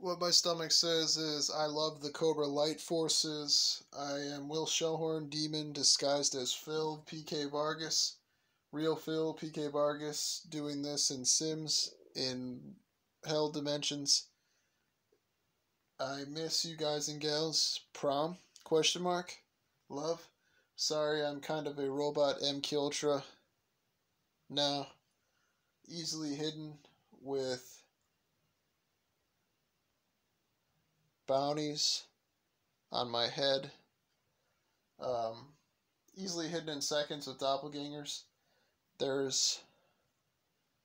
what my stomach says is I love the Cobra Light Forces. I am Will Shellhorn, demon disguised as Phil, Piquet Vargas. Real Phil, Piquet Vargas, doing this in Sims in Hell Dimensions. I miss you guys and gals. Prom? Question mark. Love. Sorry, I'm kind of a robot MK Ultra. Now, easily hidden with bounties on my head. Um, easily hidden in seconds with doppelgangers. There's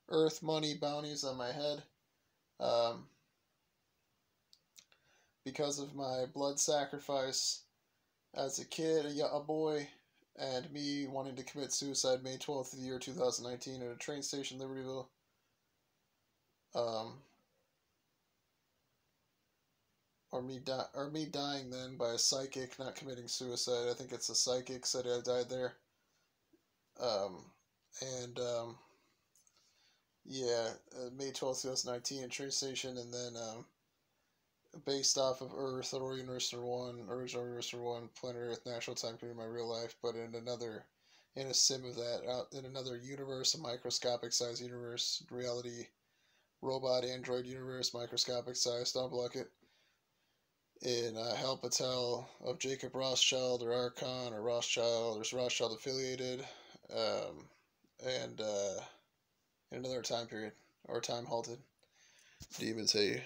earth money bounties on my head. Um, because of my blood sacrifice as a kid, a, a boy, and me wanting to commit suicide May 12th of the year 2019 at a train station, Libertyville. Um, or me di- or me dying then by a psychic, not committing suicide. I think it's a psychic said I died there. Um, and um, yeah, uh, May twelfth, two thousand nineteen, train station, and then um, based off of Earth, or Universe One, original Universe One, Planet Earth, natural time period, my real life, but in another, in a sim of that, out in another universe, a microscopic size universe, reality, robot android universe, microscopic size, don't block it in uh, Hal Patel of Jacob Rothschild or Archon or Rothschild or Rothschild affiliated, um, and uh, in another time period or time halted. Demons, hey.